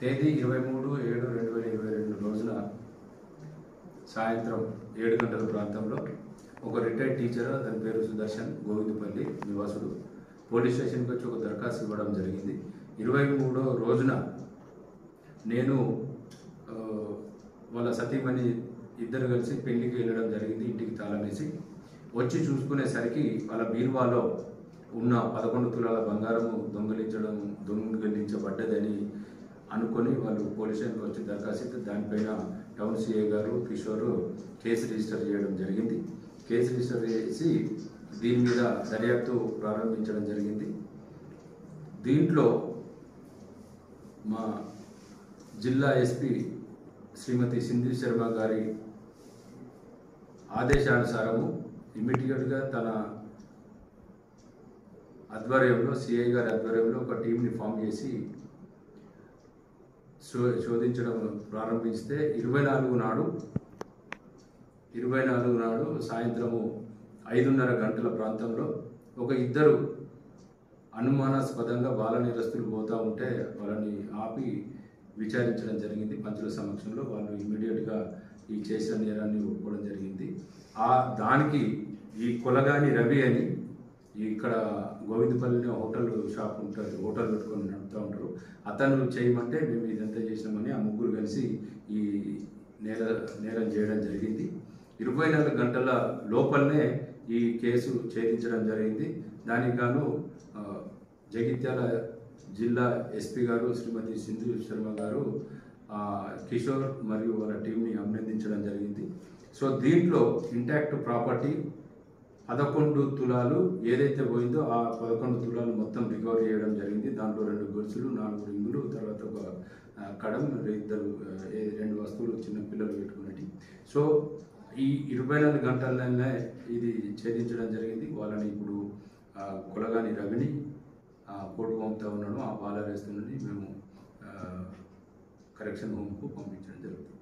తేదీ ఇరవై మూడు ఏడు రెండు వేల ఇరవై రెండు రోజున సాయంత్రం ఏడు గంటల ప్రాంతంలో ఒక రిటైర్డ్ టీచర్ అతని పేరు సుదర్శన్ గోవిందపల్లి నివాసుడు. పోలీస్ స్టేషన్కి వచ్చి ఒక దరఖాస్తు ఇవ్వడం జరిగింది. ఇరవై మూడో రోజున నేను వాళ్ళ సతీమణి ఇద్దరు కలిసి పెళ్ళికి వెళ్ళడం జరిగింది ఇంటికి తాళమేసి. వచ్చి చూసుకునేసరికి వాళ్ళ బీరువాలో ఉన్న పదకొండు తులాల బంగారము దొంగిలించడం దొంగిలించబడ్డదని అనుకొని వాళ్ళు పోలీస్ స్టేషన్కి వచ్చి దరఖాస్తు ఇస్తే దానిపైన టౌన్ సిఏ గారు కిషోర్ కేసు రిజిస్టర్ చేయడం జరిగింది. కేసు రిజిస్టర్ చేసి దీని మీద దర్యాప్తు ప్రారంభించడం జరిగింది. దీంట్లో మా జిల్లా ఎస్పీ శ్రీమతి సింధు శర్మ గారి ఆదేశానుసారము ఇమ్మీడియట్గా తన ఆధ్వర్యంలో సిఐ గారి ఆధ్వర్యంలో ఒక టీంని ఫామ్ చేసి శోధించడం ప్రారంభిస్తే ఇరవై నాలుగు నాడు ఇరవై నాలుగు నాడు సాయంత్రము ఐదున్నర గంటల ప్రాంతంలో ఒక ఇద్దరు అనుమానాస్పదంగా బాల నిరస్తులు పోతూ ఉంటే వాళ్ళని ఆపి విచారించడం జరిగింది. పంచుల సమక్షంలో వాళ్ళు ఇమ్మీడియట్గా ఈ చేసిన నేరాన్ని ఒప్పుకోవడం జరిగింది. ఆ దానికి ఈ కొలగాని రవి అని ఇక్కడ గోవిందపల్లిలో హోటల్ షాప్ ఉంటుంది హోటల్ పెట్టుకొని నడుపుతూ ఉంటారు. అతను చేయమంటే మేము ఇదంతా చేసినామని ఆ ముగ్గురు కలిసి ఈ నేర నేరం చేయడం జరిగింది. ఇరవై నాలుగు గంటల లోపలనే ఈ కేసు ఛేదించడం జరిగింది. దానికి గాను జగిత్యాల జిల్లా ఎస్పీ గారు శ్రీమతి సింధు శర్మ గారు కిషోర్ మరియు వాళ్ళ టీంని అభినందించడం జరిగింది. సో దీంట్లో ఇంటాక్ట్ ప్రాపర్టీ పదకొండు తులాలు ఏదైతే పోయిందో ఆ పదకొండు తులాలు మొత్తం రికవరీ చేయడం జరిగింది. దాంట్లో రెండు గొలుసులు నాలుగు రింగులు తర్వాత ఒక కడం ఇద్దరు రెండు వస్తువులు చిన్న పిల్లలు పెట్టుకున్నట్టు. సో ఈ ఇరవై నాలుగు గంటలనే ఇది ఛేదించడం జరిగింది. వాళ్ళని ఇప్పుడు ఆ, కొలగాని రవిని కోర్టు పంపుతా ఉన్నాడు ఆ బాల వేస్తున్నది మేము కరెక్షన్ హోమ్కు పంపించడం జరుగుతుంది.